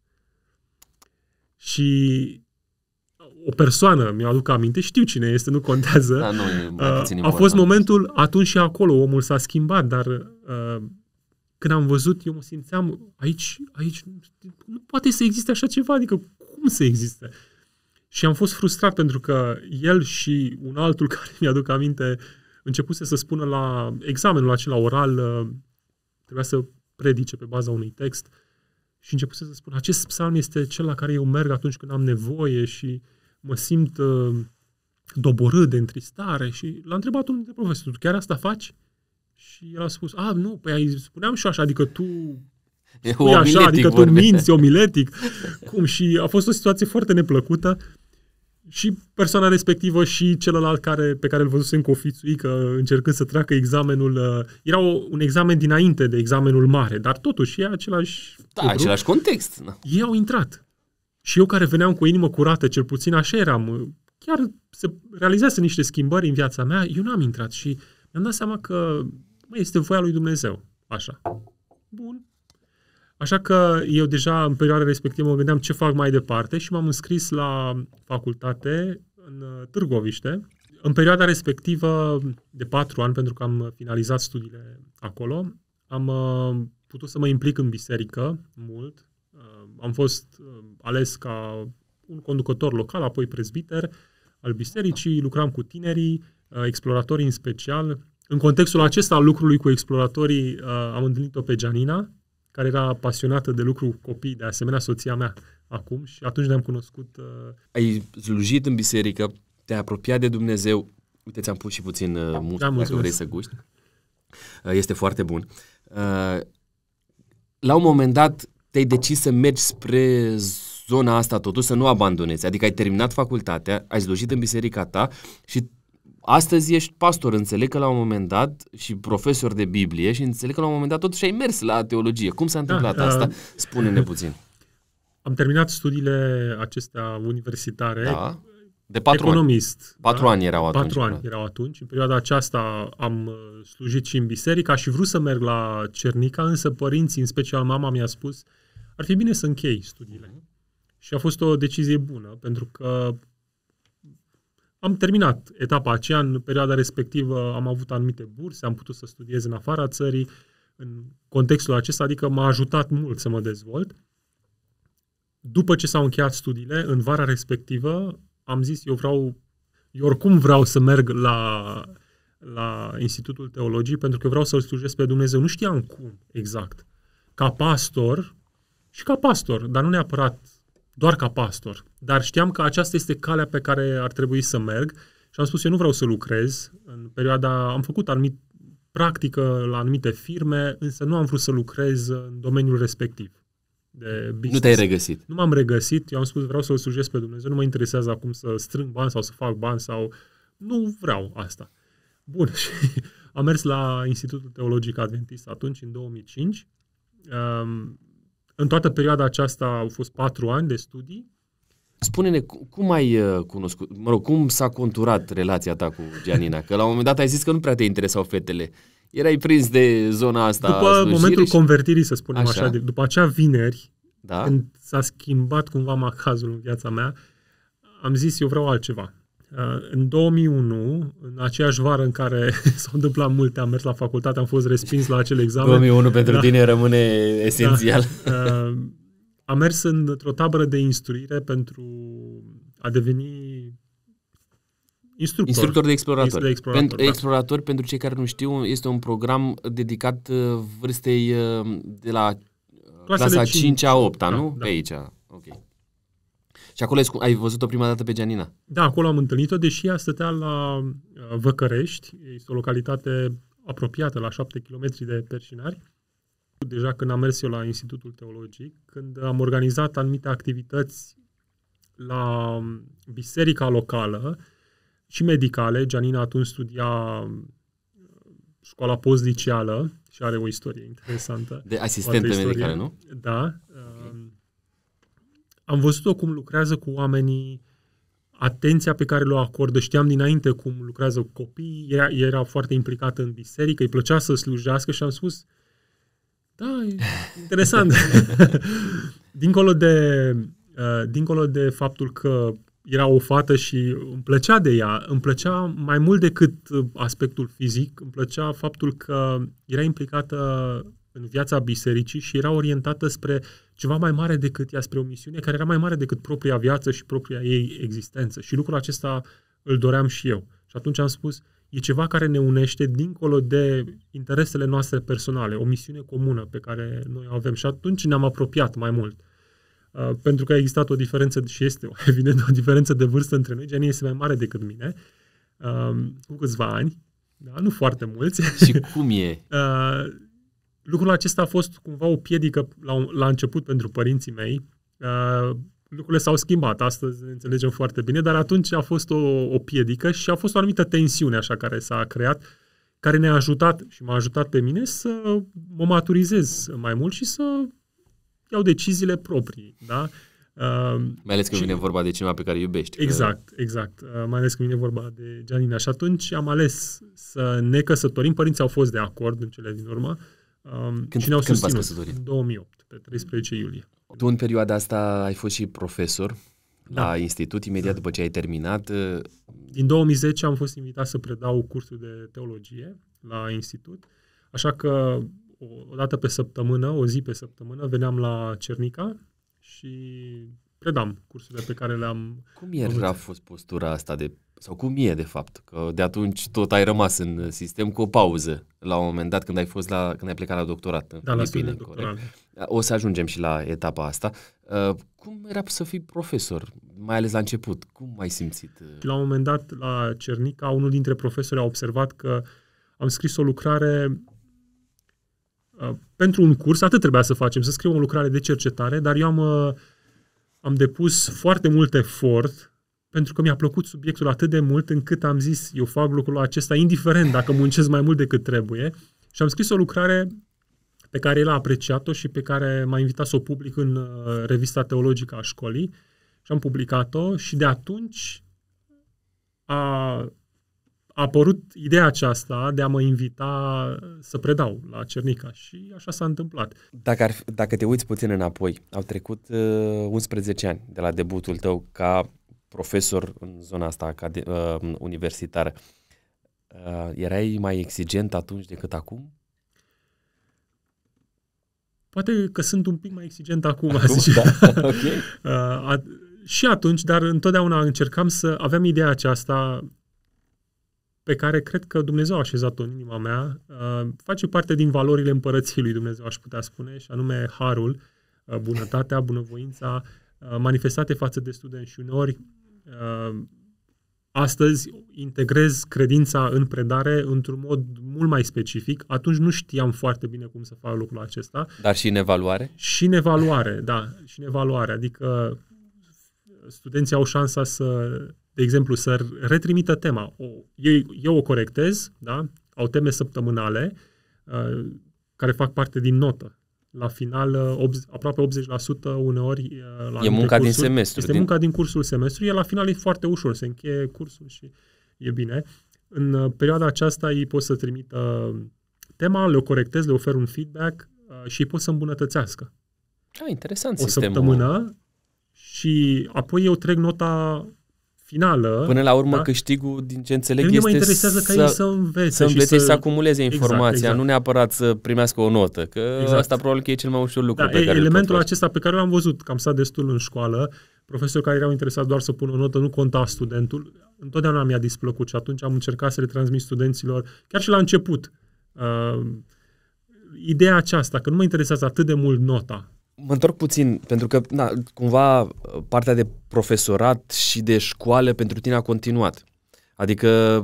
Speaker 1: Și o persoană, mi-o aduc aminte, știu cine este, nu contează.
Speaker 2: Da, nu,
Speaker 1: uh, a fost momentul, atunci și acolo, omul s-a schimbat, dar uh, când am văzut, eu mă simțeam, aici, aici nu poate să existe așa ceva, adică cum să existe? Și am fost frustrat pentru că el și un altul care mi-aduc aminte începuse să spună la examenul acela oral, uh, trebuia să predice pe baza unui text și începuse să spună, acest psalm este cel la care eu merg atunci când am nevoie și mă simt uh, doborât de întristare și l-a întrebat unul dintre profesori, chiar asta faci? Și el a spus, a, nu, păi spuneam și așa, adică tu
Speaker 2: e spui așa,
Speaker 1: adică tu minți omiletic. Cum? Și a fost o situație foarte neplăcută și persoana respectivă și celălalt care, pe care îl văzusem cu că încercând să treacă examenul, uh, era o, un examen dinainte de examenul mare, dar totuși e același
Speaker 2: Da, codru. același context. Da.
Speaker 1: Ei au intrat. Și eu care veneam cu inimă curată, cel puțin așa eram, chiar se realizase niște schimbări în viața mea, eu n-am intrat și mi-am dat seama că mă, este voia lui Dumnezeu. Așa. Bun. Așa că eu deja în perioada respectivă mă gândeam ce fac mai departe și m-am înscris la facultate în uh, Târgoviște. În perioada respectivă de patru ani, pentru că am finalizat studiile acolo, am uh, putut să mă implic în biserică mult. Uh, am fost ales ca un conducător local, apoi prezbiter al bisericii, lucram cu tinerii, exploratorii în special, în contextul acesta al lucrului cu exploratorii, uh, am întâlnit-o pe Janina, care era pasionată de lucru cu copii, de asemenea soția mea acum și atunci ne-am cunoscut. Uh...
Speaker 2: Ai slujit în biserică, te-ai apropiat de Dumnezeu, uite, ți-am pus și puțin uh, mult, da, dacă vrei să guști. Uh, este foarte bun. Uh, la un moment dat te-ai decis să mergi spre zona asta totuși, să nu abandonezi. Adică ai terminat facultatea, ai slujit în biserica ta și Astăzi ești pastor, înțeleg că la un moment dat și profesor de Biblie și înțeleg că la un moment dat totuși ai mers la teologie. Cum s-a întâmplat da, asta? Uh, Spune-ne puțin.
Speaker 1: Am terminat studiile acestea universitare.
Speaker 2: Da. De patru
Speaker 1: economist.
Speaker 2: Ani. Patru
Speaker 1: da?
Speaker 2: ani erau atunci.
Speaker 1: Patru ani erau atunci. În perioada aceasta am uh, slujit și în biserică. și vrut să merg la Cernica, însă părinții, în special mama, mi-a spus ar fi bine să închei studiile. Uh-huh. Și a fost o decizie bună, pentru că am terminat etapa aceea, în perioada respectivă am avut anumite burse, am putut să studiez în afara țării, în contextul acesta, adică m-a ajutat mult să mă dezvolt. După ce s-au încheiat studiile, în vara respectivă, am zis, eu vreau, eu oricum vreau să merg la, la Institutul Teologii, pentru că vreau să-L slujesc pe Dumnezeu. Nu știam cum exact. Ca pastor și ca pastor, dar nu neapărat doar ca pastor. Dar știam că aceasta este calea pe care ar trebui să merg și am spus, eu nu vreau să lucrez. În perioada, am făcut anumit practică la anumite firme, însă nu am vrut să lucrez în domeniul respectiv. De business.
Speaker 2: Nu te-ai regăsit.
Speaker 1: Nu m-am regăsit, eu am spus vreau să-L slujesc pe Dumnezeu, nu mă interesează acum să strâng bani sau să fac bani sau... Nu vreau asta. Bun, și am mers la Institutul Teologic Adventist atunci, în 2005, Um, în toată perioada aceasta au fost patru ani de studii.
Speaker 2: Spune-ne, cum ai uh, cunoscut, mă rog, cum s-a conturat relația ta cu Gianina? Că la un moment dat ai zis că nu prea te interesau fetele. Erai prins de zona asta
Speaker 1: După momentul și... convertirii, să spunem așa, așa de, după acea vineri, da? când s-a schimbat cumva macazul în viața mea, am zis eu vreau altceva. Uh, în 2001, în aceeași vară în care s-au întâmplat multe, am mers la facultate, am fost respins la acel examen.
Speaker 2: 2001 pentru da. tine rămâne esențial. Da.
Speaker 1: Uh, am mers într-o tabără de instruire pentru a deveni instructor.
Speaker 2: Instructor de explorator. De explorator, pentru, da. explorator, pentru cei care nu știu, este un program dedicat uh, vârstei de la Clasele clasa 5 a 8 da, nu? Da. Pe aici. Ok. Și acolo ai văzut-o prima dată pe Gianina?
Speaker 1: Da, acolo am întâlnit-o, deși ea stătea la uh, Văcărești, este o localitate apropiată, la 7 km de Perșinari. Deja când am mers eu la Institutul Teologic, când am organizat anumite activități la um, biserica locală și medicale, Gianina atunci studia um, școala postliceală și are o istorie interesantă.
Speaker 2: De asistente medicale, nu?
Speaker 1: Da. Okay am văzut-o cum lucrează cu oamenii, atenția pe care le acordă, știam dinainte cum lucrează cu copii, era, era foarte implicată în biserică, îi plăcea să slujească și am spus, da, e interesant. dincolo, de, uh, dincolo de faptul că era o fată și îmi plăcea de ea, îmi plăcea mai mult decât aspectul fizic, îmi plăcea faptul că era implicată în viața bisericii și era orientată spre ceva mai mare decât ea, spre o misiune care era mai mare decât propria viață și propria ei existență. Și lucrul acesta îl doream și eu. Și atunci am spus, e ceva care ne unește dincolo de interesele noastre personale, o misiune comună pe care noi o avem. Și atunci ne-am apropiat mai mult. Uh, pentru că a existat o diferență și este, evident, o diferență de vârstă între noi. Jenny este mai mare decât mine, uh, cu câțiva ani, da? nu foarte mulți.
Speaker 2: Și cum e?
Speaker 1: Uh, lucrul acesta a fost cumva o piedică la, la început pentru părinții mei. Uh, lucrurile s-au schimbat, astăzi înțelegem foarte bine, dar atunci a fost o, o piedică și a fost o anumită tensiune așa care s-a creat, care ne-a ajutat și m-a ajutat pe mine să mă maturizez mai mult și să iau deciziile proprii. Da?
Speaker 2: Uh, mai ales când și, vine vorba de cineva pe care iubești.
Speaker 1: Exact, că... exact. Uh, mai ales când vine vorba de Gianina. Și atunci am ales să ne căsătorim. Părinții au fost de acord în cele din urmă.
Speaker 2: Um, când, și ne-au când v-ați căsătorit?
Speaker 1: În 2008, pe 13 iulie.
Speaker 2: Tu în perioada asta ai fost și profesor da. la institut, imediat după ce ai terminat. Uh,
Speaker 1: Din 2010 am fost invitat să predau cursuri de teologie la institut, așa că o, o dată pe săptămână, o zi pe săptămână, veneam la Cernica și predam cursurile pe care le-am...
Speaker 2: Cum era fost postura asta de sau cum e de fapt, că de atunci tot ai rămas în sistem cu o pauză la un moment dat când ai fost la, când ai plecat la doctorat în
Speaker 1: da, Filipine, la corect?
Speaker 2: O să ajungem și la etapa asta. Uh, cum era să fii profesor, mai ales la început? Cum ai simțit? Uh?
Speaker 1: La un moment dat, la Cernica, unul dintre profesori a observat că am scris o lucrare uh, pentru un curs, atât trebuia să facem, să scriu o lucrare de cercetare, dar eu am, am depus foarte mult efort pentru că mi-a plăcut subiectul atât de mult încât am zis, eu fac lucrul acesta indiferent dacă muncesc mai mult decât trebuie și am scris o lucrare pe care el a apreciat-o și pe care m-a invitat să o public în uh, revista teologică a școlii și am publicat-o și de atunci a, a apărut ideea aceasta de a mă invita să predau la Cernica și așa s-a întâmplat.
Speaker 2: Dacă, ar, dacă te uiți puțin înapoi, au trecut uh, 11 ani de la debutul tău ca profesor în zona asta acad- uh, universitară, uh, erai mai exigent atunci decât acum?
Speaker 1: Poate că sunt un pic mai exigent acum,
Speaker 2: acum
Speaker 1: zice.
Speaker 2: Da? okay.
Speaker 1: uh, a, și atunci, dar întotdeauna încercam să avem ideea aceasta pe care cred că Dumnezeu a așezat-o în inima mea. Uh, face parte din valorile împărăției lui Dumnezeu, aș putea spune, și anume harul, uh, bunătatea, bunăvoința, uh, manifestate față de studenți și uneori Uh, astăzi integrez credința în predare într-un mod mult mai specific. Atunci nu știam foarte bine cum să fac lucrul acesta.
Speaker 2: Dar și în evaluare?
Speaker 1: Și în evaluare, da. Și în evaluare. Adică studenții au șansa să, de exemplu, să retrimită tema. O, eu, eu o corectez, da? Au teme săptămânale uh, care fac parte din notă. La final, uh, aproape 80% uneori uh, la
Speaker 2: E munca cursuri, din semestru.
Speaker 1: Este din... munca din cursul semestru, iar la final e foarte ușor, se încheie cursul și e bine. În uh, perioada aceasta ei pot să trimită tema, le-o corectez, le ofer un feedback și ei pot să îmbunătățească.
Speaker 2: Ah, interesant
Speaker 1: o sistemul. săptămână și apoi eu trec nota finală.
Speaker 2: Până la urmă da? câștigul, din ce înțeleg, este
Speaker 1: mă interesează
Speaker 2: să,
Speaker 1: ca ei să învețe
Speaker 2: să învețe
Speaker 1: și
Speaker 2: să... să acumuleze exact, informația, exact, exact. nu neapărat să primească o notă, că exact. asta probabil că e cel mai ușor lucru
Speaker 1: da,
Speaker 2: pe care
Speaker 1: Elementul acesta pe care l-am văzut, că am stat destul în școală, profesori care erau interesați doar să pună o notă, nu conta studentul, întotdeauna mi-a displăcut și atunci am încercat să le transmit studenților, chiar și la început, uh, ideea aceasta, că nu mă interesează atât de mult nota,
Speaker 2: Mă întorc puțin, pentru că, na, cumva, partea de profesorat și de școală pentru tine a continuat. Adică,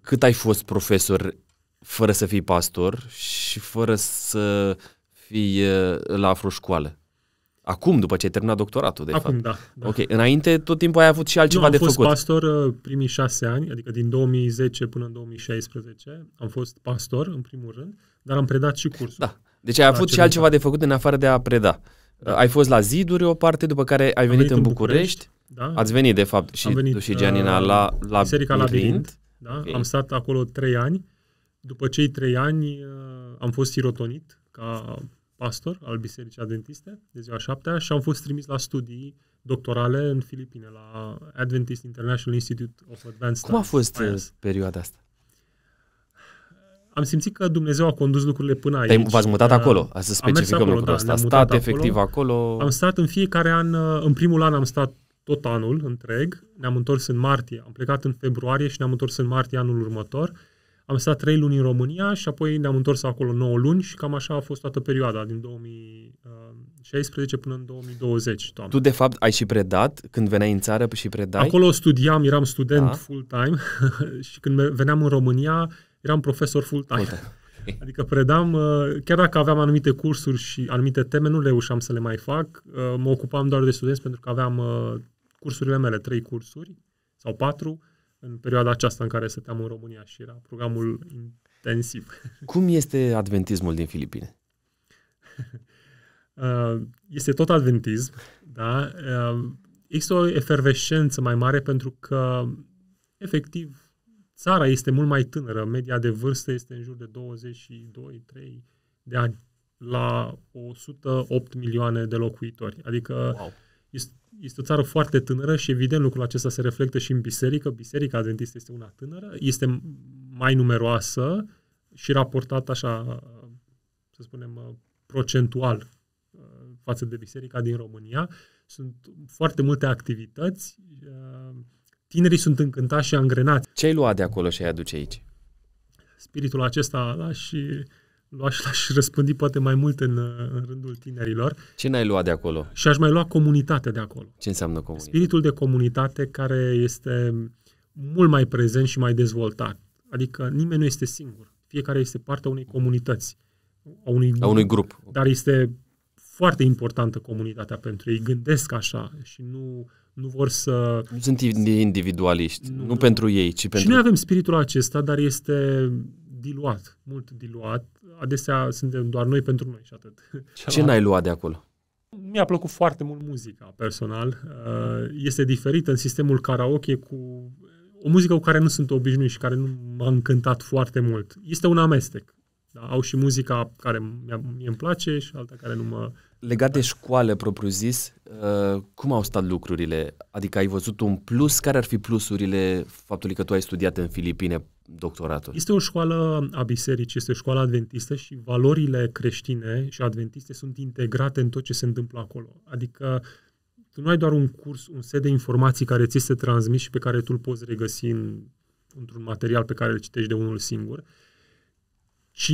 Speaker 2: cât ai fost profesor fără să fii pastor și fără să fii uh, la afroșcoală? Acum, după ce ai terminat doctoratul, de
Speaker 1: Acum,
Speaker 2: fapt.
Speaker 1: da, da.
Speaker 2: Ok, înainte tot timpul ai avut și altceva
Speaker 1: nu,
Speaker 2: de făcut.
Speaker 1: am fost pastor uh, primii șase ani, adică din 2010 până în 2016. Am fost pastor, în primul rând, dar am predat și cursul.
Speaker 2: Da. Deci ai avut și altceva de făcut în afară de a preda. Da. Ai fost la ziduri o parte, după care ai venit, venit în București. București. Da. Ați venit, de fapt, și venit, tu și Gianina uh, la, la
Speaker 1: Biserica Labirint. Da. Okay. Am stat acolo trei ani. După cei trei ani uh, am fost sirotonit ca pastor al Bisericii Adventiste de ziua șaptea și am fost trimis la studii doctorale în Filipine, la Adventist International Institute of Advanced
Speaker 2: Cum a fost uh, Science. perioada asta?
Speaker 1: Am simțit că Dumnezeu a condus lucrurile până aici.
Speaker 2: V-ați mutat uh, acolo, să specificăm acolo, lucrul da, ăsta. Stat acolo. efectiv acolo.
Speaker 1: Am stat în fiecare an, uh, în primul an am stat tot anul întreg, ne-am întors în martie, am plecat în februarie și ne-am întors în martie anul următor. Am stat trei luni în România și apoi ne-am întors acolo 9 luni și cam așa a fost toată perioada, din 2016 până în 2020. Toamnă.
Speaker 2: Tu, de fapt, ai și predat când veneai în țară și predai?
Speaker 1: Acolo studiam, eram student da. full-time și când veneam în România, eram profesor full-time. Adică predam, uh, chiar dacă aveam anumite cursuri și anumite teme, nu reușeam să le mai fac. Uh, mă ocupam doar de studenți pentru că aveam uh, cursurile mele, trei cursuri sau patru, în perioada aceasta în care stăteam în România și era programul intensiv.
Speaker 2: Cum este adventismul din Filipine?
Speaker 1: Este tot adventism, da. Există o efervescență mai mare pentru că, efectiv, Țara este mult mai tânără, media de vârstă este în jur de 22-3 de ani la 108 milioane de locuitori. Adică wow. este, este o țară foarte tânără și evident lucrul acesta se reflectă și în biserică. Biserica Adventistă este una tânără, este mai numeroasă și raportat așa, să spunem, procentual față de biserica din România. Sunt foarte multe activități tinerii sunt încântați și angrenați.
Speaker 2: Ce ai luat de acolo și ai aduce aici?
Speaker 1: Spiritul acesta l-aș, l-aș, l-aș răspândi poate mai mult în, în rândul tinerilor.
Speaker 2: Ce n-ai luat de acolo?
Speaker 1: Și aș mai lua comunitatea de acolo.
Speaker 2: Ce înseamnă comunitate?
Speaker 1: Spiritul de comunitate care este mult mai prezent și mai dezvoltat. Adică nimeni nu este singur. Fiecare este parte a unei comunități.
Speaker 2: A unui grup. A unui grup.
Speaker 1: Dar este foarte importantă comunitatea pentru ei. Gândesc așa și nu nu vor să...
Speaker 2: Nu sunt individualiști, nu, nu pentru ei, ci pentru... Și
Speaker 1: noi avem spiritul acesta, dar este diluat, mult diluat. Adesea suntem doar noi pentru noi și atât.
Speaker 2: Ce n-ai luat de acolo?
Speaker 1: Mi-a plăcut foarte mult muzica, personal. Uh, este diferită în sistemul karaoke cu o muzică cu care nu sunt obișnuit și care nu m-a încântat foarte mult. Este un amestec. Da? Au și muzica care mie îmi place și alta care nu mă
Speaker 2: Legat de școală propriu-zis, uh, cum au stat lucrurile? Adică ai văzut un plus? Care ar fi plusurile faptului că tu ai studiat în Filipine doctoratul?
Speaker 1: Este o școală a bisericii, este o școală adventistă și valorile creștine și adventiste sunt integrate în tot ce se întâmplă acolo. Adică tu nu ai doar un curs, un set de informații care ți se transmis și pe care tu îl poți regăsi în, într-un material pe care îl citești de unul singur, ci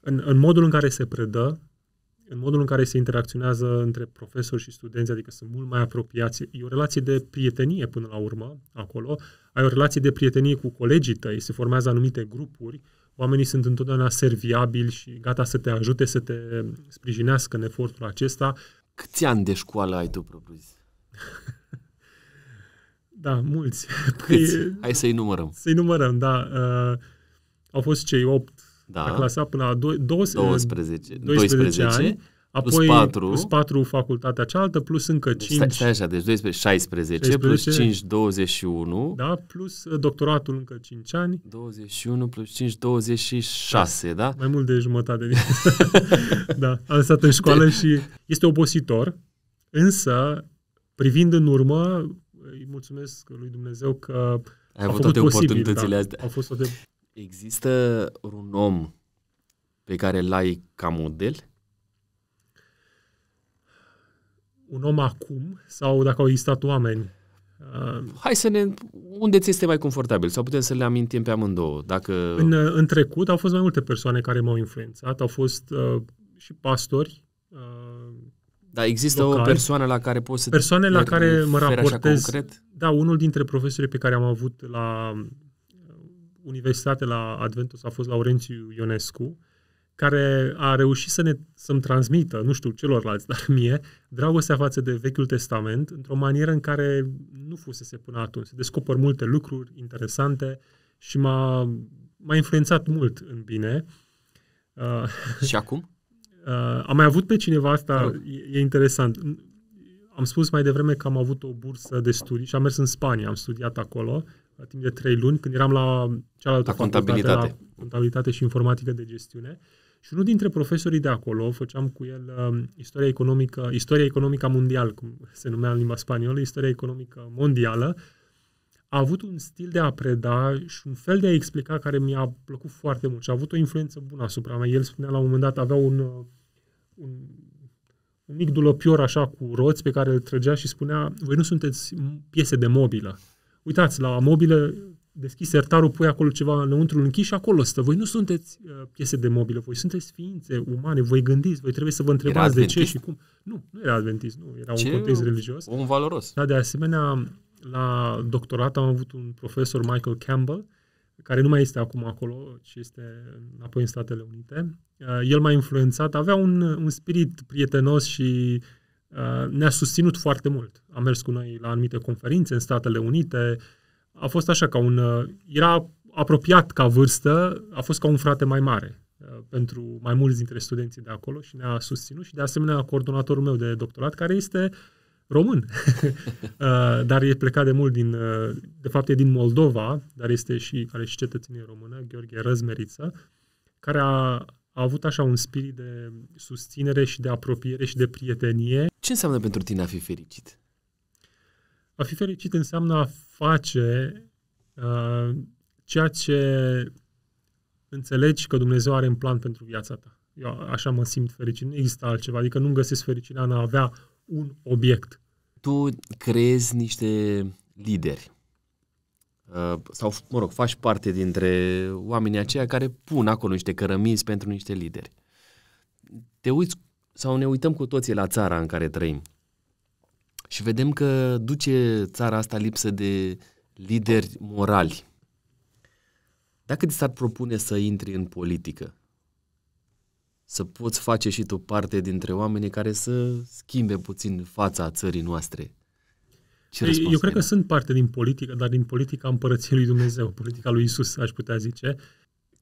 Speaker 1: în, în modul în care se predă, în modul în care se interacționează între profesori și studenți, adică sunt mult mai apropiați. E o relație de prietenie până la urmă acolo. Ai o relație de prietenie cu colegii tăi, se formează anumite grupuri, oamenii sunt întotdeauna serviabili și gata să te ajute, să te sprijinească în efortul acesta.
Speaker 2: Câți ani de școală ai tu propriu
Speaker 1: da, mulți.
Speaker 2: Câți? Păi, Hai să-i numărăm.
Speaker 1: Să-i numărăm, da. Uh, au fost cei 8
Speaker 2: Da.
Speaker 1: La clasa până la 12,
Speaker 2: 12,
Speaker 1: 12,
Speaker 2: 12
Speaker 1: ani.
Speaker 2: plus
Speaker 1: Apoi
Speaker 2: patru.
Speaker 1: plus 4 facultatea cealaltă, plus încă
Speaker 2: Deci
Speaker 1: 5,
Speaker 2: stai, stai așa, deci 12, 16,
Speaker 1: 16,
Speaker 2: plus 5, 21.
Speaker 1: da, plus uh, doctoratul încă 5 ani,
Speaker 2: 21 plus 5, 26, da?
Speaker 1: mai mult de jumătate din Da, am stat în școală și este obositor, însă, privind în urmă, îi mulțumesc lui Dumnezeu că
Speaker 2: Ai
Speaker 1: a
Speaker 2: avut
Speaker 1: făcut
Speaker 2: toate
Speaker 1: posibil,
Speaker 2: oportunitățile
Speaker 1: da,
Speaker 2: astea.
Speaker 1: Au fost toate...
Speaker 2: Există un om pe care îl ai ca model?
Speaker 1: Un om acum, sau dacă au existat oameni, uh,
Speaker 2: Hai să ne... Unde ți este mai confortabil? Sau putem să le amintim pe amândouă? Dacă...
Speaker 1: În, în trecut au fost mai multe persoane care m-au influențat, au fost uh, și pastori, uh,
Speaker 2: Dar există
Speaker 1: locali.
Speaker 2: o persoană la care poți să
Speaker 1: persoane la
Speaker 2: te
Speaker 1: care mă
Speaker 2: referi așa
Speaker 1: raportez.
Speaker 2: concret?
Speaker 1: Da, unul dintre profesorii pe care am avut la uh, universitate la Adventus a fost Laurențiu Ionescu, care a reușit să ne, să-mi transmită, nu știu, celorlalți, dar mie, dragostea față de Vechiul Testament într-o manieră în care nu fusese până atunci. Se descoper multe lucruri interesante și m-a, m-a influențat mult în bine. Uh,
Speaker 2: Și acum?
Speaker 1: Uh, am mai avut pe cineva asta,
Speaker 2: Mă rog.
Speaker 1: e, e interesant. Am spus mai devreme că am avut o bursă de studii și am mers în Spania, am studiat acolo la timp de trei luni, când eram la cealaltă
Speaker 2: La
Speaker 1: facultate,
Speaker 2: contabilitate.
Speaker 1: la contabilitate și informatică de gestiune. Și unul dintre profesorii de acolo, făceam cu el um, istoria economică, istoria economică mondial, cum se numea în limba spaniolă, istoria economică mondială, a avut un stil de a preda și un fel de a explica care mi-a plăcut foarte mult și a avut o influență bună asupra mea. El spunea la un moment dat, avea un, uh, un, un mic dulăpior așa cu roți pe care îl trăgea și spunea, voi nu sunteți piese de mobilă. Uitați, la mobilă deschis sertarul, pui acolo ceva înăuntru închis și acolo stă. Voi nu sunteți uh, piese de mobilă, voi sunteți ființe umane, voi gândiți, voi trebuie să vă întrebați de ce
Speaker 2: adventist?
Speaker 1: și cum. Nu, nu era adventist, nu, era
Speaker 2: Ce
Speaker 1: un context religios.
Speaker 2: Om valoros.
Speaker 1: Da, de asemenea, la doctorat am avut un profesor, Michael Campbell, care nu mai este acum acolo, ci este înapoi în Statele Unite. Uh, El m-a influențat, avea un, un spirit prietenos și uh, ne-a susținut foarte mult. A mers cu noi la anumite conferințe în Statele Unite. A fost așa ca un... uh, Era apropiat ca vârstă, a fost ca un frate mai mare uh, pentru mai mulți dintre studenții de acolo și ne-a susținut și de asemenea coordonatorul meu de doctorat, care este român, Uh, dar e plecat de mult din, uh, de fapt e din Moldova, dar este și, are și cetățenie română, Gheorghe Răzmeriță, care a, a avut așa un spirit de susținere și de apropiere și de prietenie.
Speaker 2: Ce înseamnă pentru tine a fi fericit?
Speaker 1: A fi fericit înseamnă a face uh, ceea ce înțelegi că Dumnezeu are în plan pentru viața ta. Eu așa mă simt fericit. Nu există altceva. Adică nu găsesc fericirea în a avea un obiect.
Speaker 2: Tu creezi niște lideri uh, sau, mă rog, faci parte dintre oamenii aceia care pun acolo niște cărămizi pentru niște lideri. Te uiți sau ne uităm cu toții la țara în care trăim și vedem că duce țara asta lipsă de lideri morali. Dacă ți s-ar propune să intri în politică, să poți face și tu parte dintre oamenii care să schimbe puțin fața țării noastre. Ce
Speaker 1: Ei,
Speaker 2: răspuns
Speaker 1: Eu cred
Speaker 2: ai
Speaker 1: că
Speaker 2: da?
Speaker 1: sunt parte din politică, dar din politica împărăției lui Dumnezeu, politica lui Isus, aș putea zice.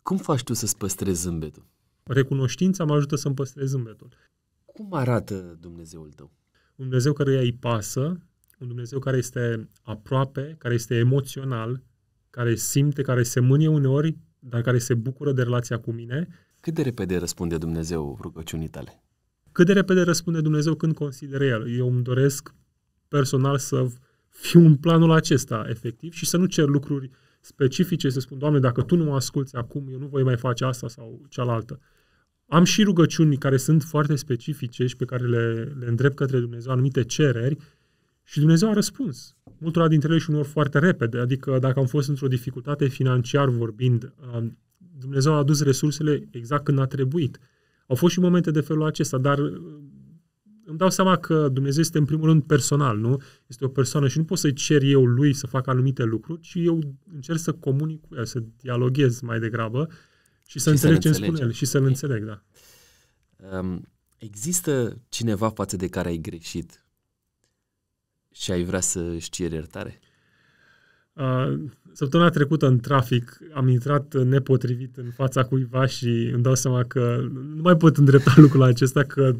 Speaker 2: Cum faci tu să-ți păstrezi zâmbetul?
Speaker 1: Recunoștința mă ajută să-mi păstrez zâmbetul.
Speaker 2: Cum arată Dumnezeul tău?
Speaker 1: Un Dumnezeu care îi pasă, un Dumnezeu care este aproape, care este emoțional, care simte, care se mânie uneori, dar care se bucură de relația cu mine.
Speaker 2: Cât de repede răspunde Dumnezeu rugăciunii tale?
Speaker 1: Cât de repede răspunde Dumnezeu când consideră El. Eu îmi doresc personal să fiu în planul acesta, efectiv, și să nu cer lucruri specifice, să spun, Doamne, dacă Tu nu mă asculți acum, eu nu voi mai face asta sau cealaltă. Am și rugăciuni care sunt foarte specifice și pe care le, le îndrept către Dumnezeu, anumite cereri, și Dumnezeu a răspuns. Multora dintre ele și uneori foarte repede. Adică dacă am fost într-o dificultate financiar vorbind, um, Dumnezeu a adus resursele exact când a trebuit. Au fost și momente de felul acesta, dar uh, îmi dau seama că Dumnezeu este în primul rând personal, nu? Este o persoană și nu pot să-i cer eu lui să facă anumite lucruri, ci eu încerc să comunic cu el, să dialoghez mai degrabă și să
Speaker 2: Și să-l
Speaker 1: înțeleg ce îmi spune
Speaker 2: înțelegi.
Speaker 1: el și să-l înțeleg, da.
Speaker 2: Um, există cineva față de care ai greșit și ai vrea să își ceri iertare?
Speaker 1: Uh, săptămâna trecută în trafic am intrat nepotrivit în fața cuiva și îmi dau seama că nu mai pot îndrepta lucrul acesta că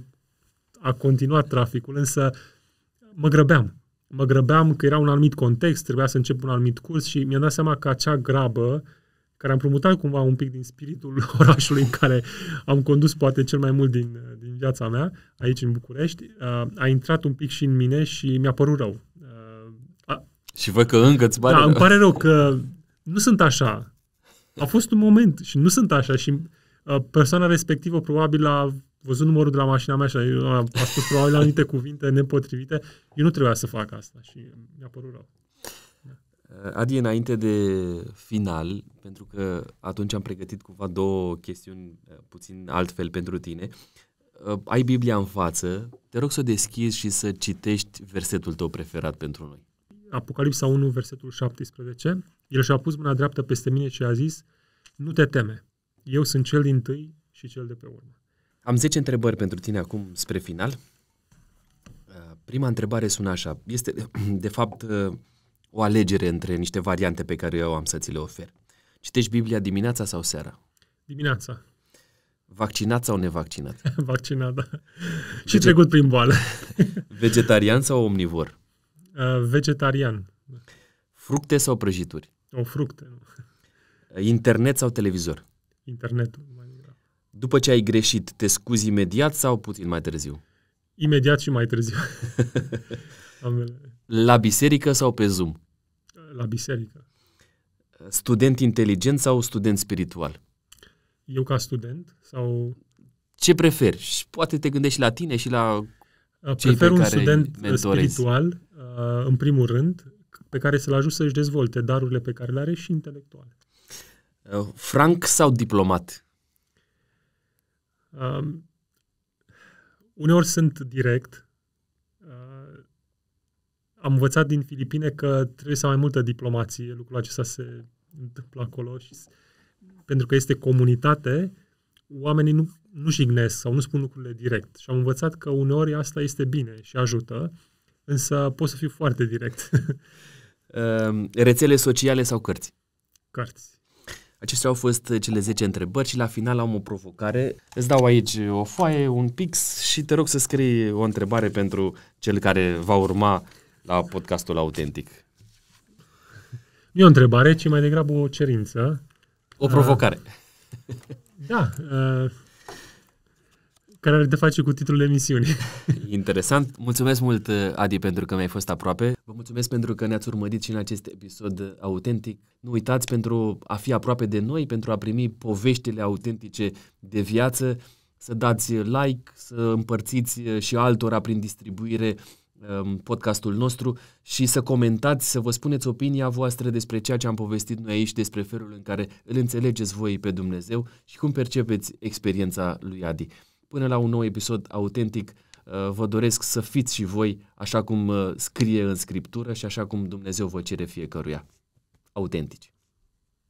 Speaker 1: a continuat traficul, însă mă grăbeam. Mă grăbeam că era un anumit context, trebuia să încep un anumit curs și mi-am dat seama că acea grabă care am promutat cumva un pic din spiritul orașului în care am condus poate cel mai mult din, din viața mea, aici în București, uh, a intrat un pic și în mine și mi-a părut rău. Uh,
Speaker 2: a, și văd că încă îți
Speaker 1: pare Da, îmi pare rău că nu sunt așa. A fost un moment și nu sunt așa și uh, persoana respectivă probabil a văzut numărul de la mașina mea și a, a spus probabil anumite cuvinte nepotrivite. Eu nu trebuia să fac asta și mi-a părut rău.
Speaker 2: Adi, înainte de final, pentru că atunci am pregătit cumva două chestiuni uh, puțin altfel pentru tine, uh, ai Biblia în față, te rog să o deschizi și să citești versetul tău preferat pentru noi.
Speaker 1: Apocalipsa 1, versetul 17. El și-a pus mâna dreaptă peste mine și a zis, nu te teme, eu sunt cel din tâi și cel de pe urmă.
Speaker 2: Am 10 întrebări pentru tine acum spre final. Uh, prima întrebare sună așa. Este, de fapt, o alegere între niște variante pe care eu am să ți le ofer. Citești Biblia dimineața sau seara?
Speaker 1: Dimineața.
Speaker 2: Vaccinat sau nevaccinat?
Speaker 1: Vaccinat, da. Și Vege- trecut prin boală.
Speaker 2: Vegetarian sau omnivor?
Speaker 1: Uh, vegetarian.
Speaker 2: Fructe sau prăjituri?
Speaker 1: O, fructe.
Speaker 2: Internet sau televizor?
Speaker 1: Internetul. Mai
Speaker 2: După ce ai greșit, te scuzi imediat sau puțin mai târziu?
Speaker 1: Imediat și mai târziu.
Speaker 2: La biserică sau pe Zoom?
Speaker 1: La biserică.
Speaker 2: Student inteligent sau student spiritual?
Speaker 1: Eu ca student sau...
Speaker 2: Ce preferi? Și poate te gândești la tine și la
Speaker 1: uh, cei Prefer pe un student mentorezi. spiritual, uh, în primul rând, pe care să-l ajut să-și dezvolte darurile pe care le are și intelectuale.
Speaker 2: Uh, franc sau diplomat? Um,
Speaker 1: uneori sunt direct, am învățat din Filipine că trebuie să ai mai multă diplomație. Lucrul acesta se întâmplă acolo și pentru că este comunitate, oamenii nu, nu jignesc sau nu spun lucrurile direct. Și am învățat că uneori asta este bine și ajută, însă pot să fiu foarte direct.
Speaker 2: uh, rețele sociale sau cărți?
Speaker 1: Cărți.
Speaker 2: Acestea au fost cele 10 întrebări și la final am o provocare. Îți dau aici o foaie, un pix și te rog să scrii o întrebare pentru cel care va urma la podcastul autentic?
Speaker 1: Nu e o întrebare, ci mai degrabă o cerință.
Speaker 2: O provocare.
Speaker 1: Uh, da. Uh, care are de face cu titlul emisiunii.
Speaker 2: Interesant. Mulțumesc mult, Adi, pentru că mi-ai fost aproape. Vă mulțumesc pentru că ne-ați urmărit și în acest episod autentic. Nu uitați pentru a fi aproape de noi, pentru a primi poveștile autentice de viață, să dați like, să împărțiți și altora prin distribuire Um, podcastul nostru și să comentați, să vă spuneți opinia voastră despre ceea ce am povestit noi aici, despre felul în care îl înțelegeți voi pe Dumnezeu și cum percepeți experiența lui Adi. Până la un nou episod autentic, uh, vă doresc să fiți și voi așa cum uh, scrie în Scriptură și așa cum Dumnezeu vă cere fiecăruia. Autentici.